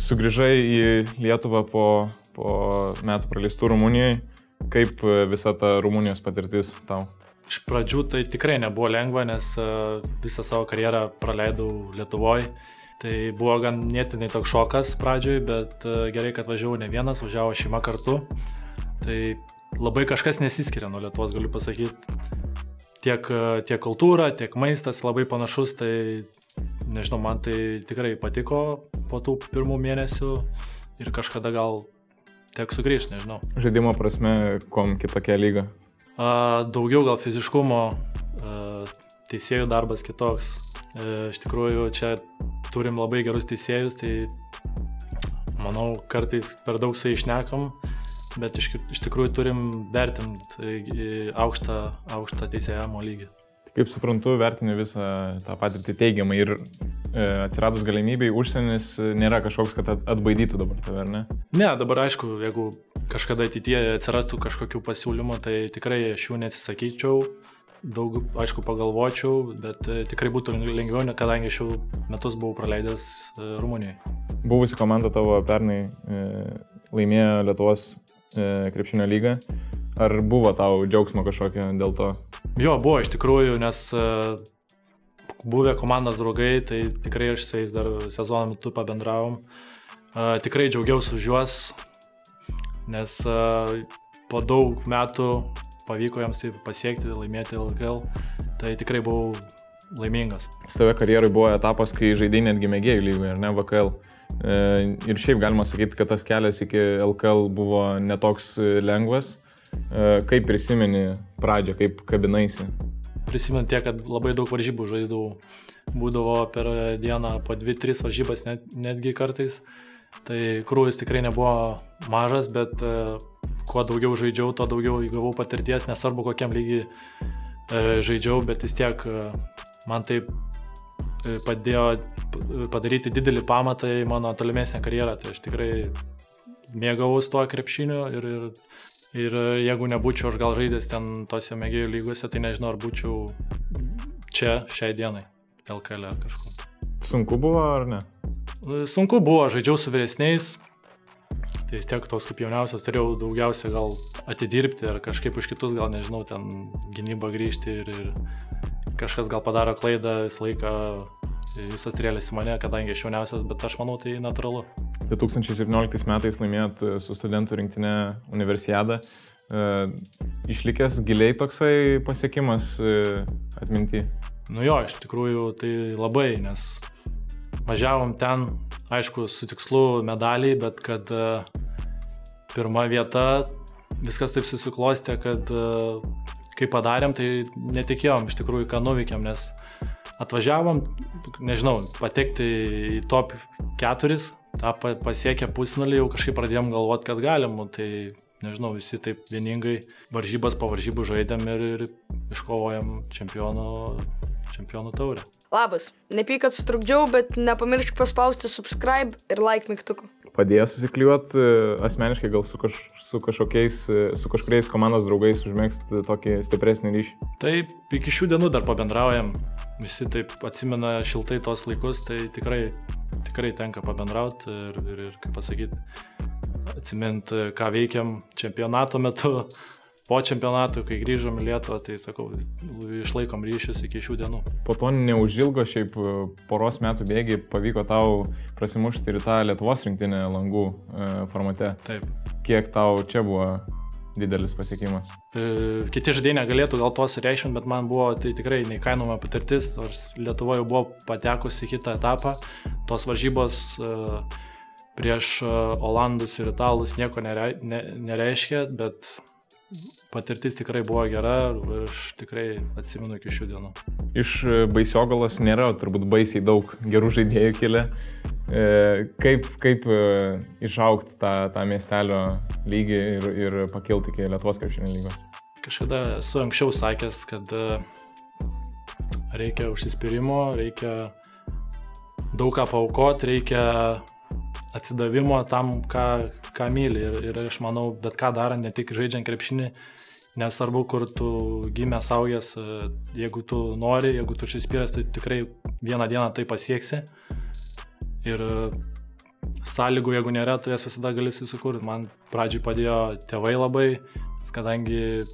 sugrįžai į Lietuvą po, po metų praleistų Rumunijoje. Kaip visa ta Rumunijos patirtis tau? Iš pradžių tai tikrai nebuvo lengva, nes visą savo karjerą praleidau Lietuvoje. Tai buvo gan nėtinai toks šokas pradžioj, bet gerai, kad važiavau ne vienas, važiavo šeima kartu. Tai labai kažkas nesiskiria nuo Lietuvos, galiu pasakyti. Tiek, tiek kultūra, tiek maistas labai panašus, tai nežinau, man tai tikrai patiko po tų pirmų mėnesių ir kažkada gal tek sugrįžti, nežinau. Žaidimo prasme, kom kitokia lyga? A, daugiau gal fiziškumo, a, teisėjų darbas kitoks. E, iš tikrųjų, čia turim labai gerus teisėjus, tai manau, kartais per daug su išnekam, bet iš, iš tikrųjų turim vertinti aukštą, aukštą teisėjimo lygį. Kaip suprantu, vertini visą tą patirtį teigiamai ir e, atsiradus galimybėj užsienis nėra kažkoks, kad atbaidytų dabar tave, ar ne? Ne, dabar aišku, jeigu kažkada ateityje atsirastų kažkokių pasiūlymų, tai tikrai aš jų neatsisakyčiau, daug, aišku, pagalvočiau, bet e, tikrai būtų lengviau, kadangi aš jau metus buvau praleidęs e, Rumunijoje. Buvusi komanda tavo pernai e, laimėjo Lietuvos e, krepšinio lygą. Ar buvo tau džiaugsmo kažkokio dėl to? Jo, buvo iš tikrųjų, nes uh, buvę komandos draugai, tai tikrai aš su jais dar sezono metu pabendravom. Uh, tikrai džiaugiausi už juos, nes uh, po daug metų pavyko jiems tai pasiekti, laimėti LKL, tai tikrai buvau laimingas. Save karjerai buvo etapas, kai žaidai netgi mėgėjų lygoje, ar ne, VKL. Ir šiaip galima sakyti, kad tas kelias iki LKL buvo netoks lengvas. E, kaip prisimeni pradžią, kaip kabinaisi? Prisimenu tiek, kad labai daug varžybų žaisdavau. Būdavo per dieną po 2-3 varžybas net, netgi kartais. Tai krūvis tikrai nebuvo mažas, bet uh, kuo daugiau žaidžiau, tuo daugiau įgavau patirties, nesvarbu kokiam lygiai uh, žaidžiau, bet vis tiek man tai padėjo padaryti didelį pamatą į mano tolimesnę karjerą. Tai aš tikrai mėgavausi tuo krepšiniu ir, ir Ir e, jeigu nebūčiau aš gal žaidęs ten tose mėgėjų lygose, tai nežinau, ar būčiau čia šiai dienai, LKL ar kažkur. Sunku buvo ar ne? E, sunku buvo, žaidžiau su vyresniais, tai vis tiek tos kaip jauniausias turėjau daugiausia gal atidirbti ar kažkaip už kitus gal nežinau, ten gynybą grįžti ir, ir kažkas gal padaro klaidą, visą laiką visas rėlės į mane, kadangi aš jauniausias, bet aš manau tai natūralu. 2017 metais laimėjot e, su studentų rinktinė universiadą. E, išlikęs giliai toksai pasiekimas e, atminti. Nu jo, iš tikrųjų tai labai, nes važiavom ten, aišku, su tikslu medaliai, bet kad pirma vieta, viskas taip susiklostė, kad kai padarėm, tai netikėjom iš tikrųjų, ką nuveikėm, nes atvažiavom, nežinau, patekti į top 4, tą pasiekę pusnulį jau kažkaip pradėjom galvoti, kad galim, nu, tai nežinau, visi taip vieningai varžybas po varžybų žaidėm ir, ir iškovojam čempionų, čempionų taurę. Labas, nepyk, kad sutrukdžiau, bet nepamiršk paspausti subscribe ir like mygtuku. Padėjo susikliuoti e, asmeniškai gal su, kaž, su kažkokiais, e, su kažkuriais komandos draugais užmėgsti tokį stipresnį ryšį? Taip, iki šių dienų dar pabendraujam, visi taip atsimena šiltai tos laikus, tai tikrai tikrai tenka pabendrauti ir, ir, ir kaip pasakyti, atsiminti, ką veikiam čempionato metu, po čempionato, kai grįžom į Lietuvą, tai sakau, išlaikom ryšius iki šių dienų. Po to neužilgo šiaip poros metų bėgiai pavyko tau prasimušti ir tą Lietuvos rinktinę langų e, formate. Taip. Kiek tau čia buvo didelis pasiekimas. E, kiti žaidėjai negalėtų gal to sureikšminti, bet man buvo tai tikrai neįkainoma patirtis, nors Lietuvoje jau buvo patekusi į kitą etapą. Tos varžybos e, prieš e, Olandus ir Italus nieko nerei, ne, nereiškia, bet patirtis tikrai buvo gera ir aš tikrai atsimenu iki šių dienų. Iš baisiogalos nėra turbūt baisiai daug gerų žaidėjų kilę. E, kaip, kaip e, išaukti tą, tą miestelio lygį ir, ir pakilti iki Lietuvos krepšinio lygos? Kažkada esu anksčiau sakęs, kad e, reikia užsispyrimo, reikia daug ką paukoti, reikia atsidavimo tam, ką, ką myli. Ir, ir aš manau, bet ką darant, ne tik žaidžiant krepšinį, nesvarbu, kur tu gimęs, augęs, jeigu tu nori, jeigu tu užsispyręs, tai tikrai vieną dieną tai pasieksi. Ir sąlygų, jeigu nėra, tu jas visada gali susikurti. Man pradžiai padėjo tėvai labai, kadangi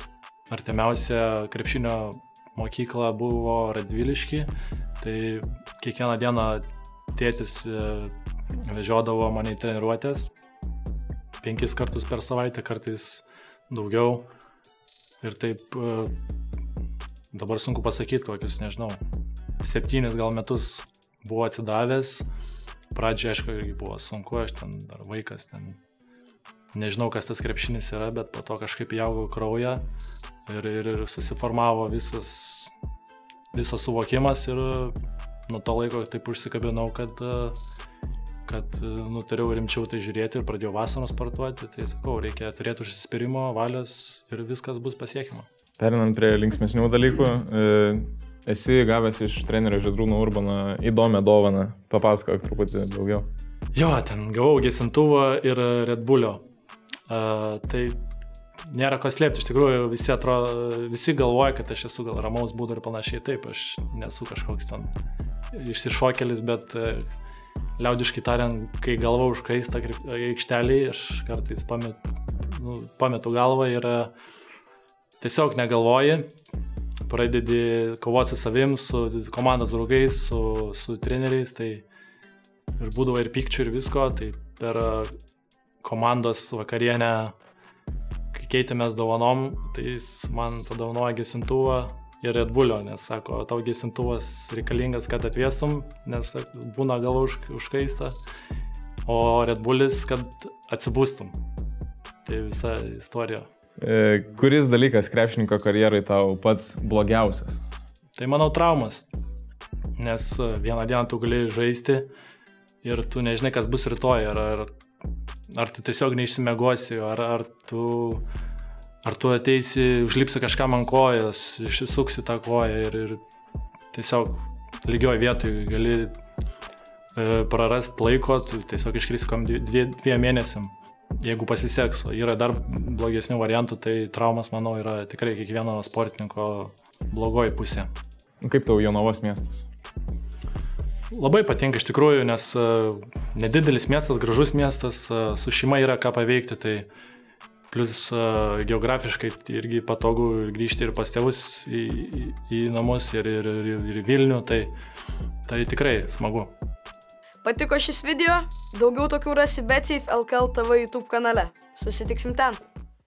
artimiausia krepšinio mokykla buvo Radviliški, tai kiekvieną dieną tėtis e, vežiodavo mane į treniruotės, penkis kartus per savaitę, kartais daugiau. Ir taip e, dabar sunku pasakyti, kokius, nežinau, septynis gal metus buvo atsidavęs. Pradžioje, aišku, buvo sunku, aš ten dar vaikas, ten nežinau, kas tas krepšinis yra, bet po to kažkaip įaugau kraują ir, ir, ir susiformavo visas, visas suvokimas ir nuo to laiko taip užsikabinau, kad, kad nutariau rimčiau tai žiūrėti ir pradėjau vasaros sportuoti. Tai sakau, reikia turėti užsispyrimo, valios ir viskas bus pasiekima. Perinant prie linksmesnių dalykų, e, esi gavęs iš trenerio Žedrūno Urbano įdomią dovaną. Papasakok truputį daugiau. Jo, ten gavau gesintuvą ir Red Bullio. Uh, tai nėra ko slėpti, iš tikrųjų visi, atrodo, visi galvoja, kad aš esu gal ramaus būdo ir panašiai. Taip, aš nesu kažkoks ten išsišokelis, bet uh, liaudiškai tariant, kai galva užkaista aikštelį, aš kartais pametu, nu, pametu galvą ir uh, tiesiog negalvoji, pradedi kovoti su savim, su komandos draugais, su, su treneriais, tai ir būdavo ir pykčių ir visko, tai per komandos vakarienę, kai keitėmės dovanom, tai jis man padovanojo gesintuvą ir Red Bullio, nes sako, tau gesintuvas reikalingas, kad atviestum, nes būna galva už, užkaista, o Red Bullis, kad atsibūstum. Tai visa istorija. E, kuris dalykas krepšininko karjerai tau pats blogiausias? Tai manau traumas. Nes vieną dieną tu gali žaisti ir tu nežinai, kas bus rytoj. Ar, ar, ar tu tiesiog neišsimegosi, ar, ar, tu, ar tu ateisi, užlipsi kažkam ant kojos, išsisuksi tą koją ir, ir tiesiog lygioj vietoj gali e, prarasti laiko, tu tiesiog iškriskom dviem dvie mėnesiam jeigu pasiseks, o yra dar blogesnių variantų, tai traumas, manau, yra tikrai kiekvieno sportininko blogoji pusė. Kaip tau Jonovas miestas? Labai patinka iš tikrųjų, nes e, nedidelis miestas, gražus miestas, e, su šeima yra ką paveikti, tai plus e, geografiškai irgi patogu grįžti ir pas tėvus į, į, į namus ir, ir, ir, ir Vilnių, tai, tai tikrai smagu. Patiko šis video? Daugiau tokių rasi BetSafe LKL TV YouTube kanale. Susitiksim ten.